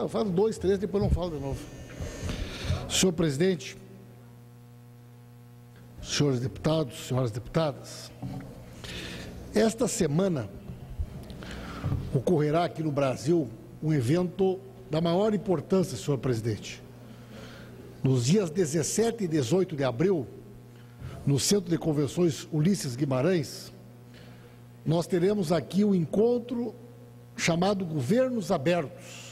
Eu falo dois, três, depois não falo de novo. Senhor presidente, senhores deputados, senhoras deputadas, esta semana ocorrerá aqui no Brasil um evento da maior importância, senhor presidente. Nos dias 17 e 18 de abril, no Centro de Convenções Ulisses Guimarães, nós teremos aqui o um encontro chamado Governos Abertos,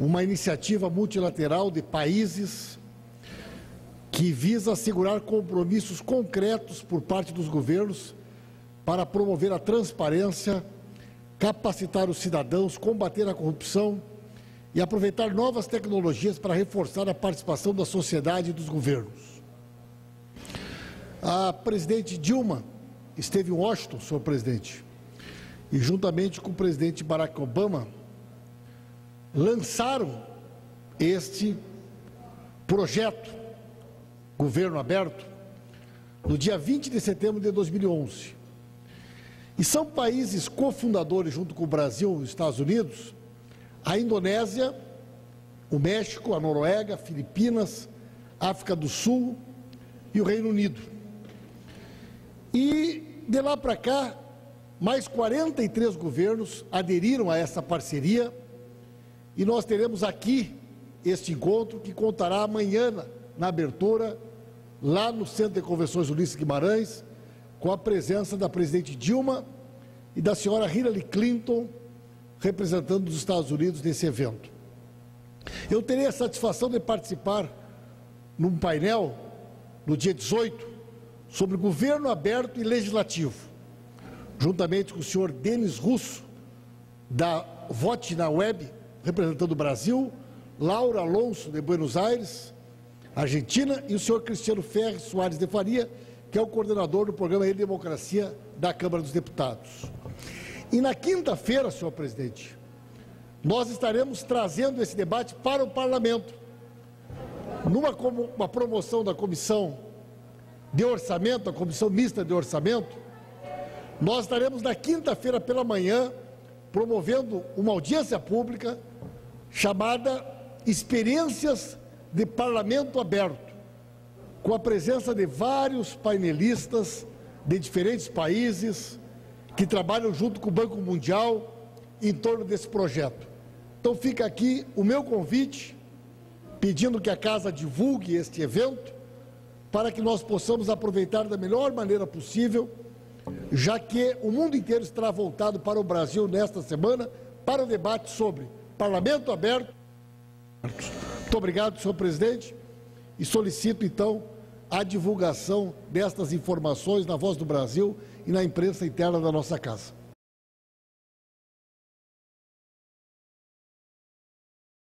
uma iniciativa multilateral de países que visa assegurar compromissos concretos por parte dos governos para promover a transparência, capacitar os cidadãos, combater a corrupção e aproveitar novas tecnologias para reforçar a participação da sociedade e dos governos. A presidente Dilma esteve em Washington, senhor presidente, e juntamente com o presidente Barack Obama, lançaram este projeto, Governo Aberto, no dia 20 de setembro de 2011. E são países cofundadores, junto com o Brasil e os Estados Unidos, a Indonésia, o México, a Noruega, Filipinas, África do Sul e o Reino Unido. E de lá para cá, mais 43 governos aderiram a essa parceria e nós teremos aqui este encontro que contará amanhã na abertura, lá no Centro de Convenções Ulisses Guimarães, com a presença da presidente Dilma e da senhora Hillary Clinton, representando os Estados Unidos nesse evento. Eu terei a satisfação de participar num painel no dia 18 sobre governo aberto e legislativo, juntamente com o senhor Denis Russo, da Vote na Web, representando o Brasil, Laura Alonso, de Buenos Aires, Argentina, e o senhor Cristiano Ferres Soares de Faria, que é o coordenador do programa E Democracia da Câmara dos Deputados. E na quinta-feira, senhor presidente, nós estaremos trazendo esse debate para o parlamento, numa uma promoção da comissão de orçamento, a comissão mista de orçamento, nós estaremos na quinta-feira pela manhã promovendo uma audiência pública chamada Experiências de Parlamento Aberto, com a presença de vários painelistas de diferentes países que trabalham junto com o Banco Mundial em torno desse projeto. Então fica aqui o meu convite, pedindo que a casa divulgue este evento, para que nós possamos aproveitar da melhor maneira possível, já que o mundo inteiro estará voltado para o Brasil nesta semana para o debate sobre parlamento aberto. Muito obrigado, senhor presidente, e solicito então a divulgação destas informações na Voz do Brasil e na imprensa interna da nossa casa.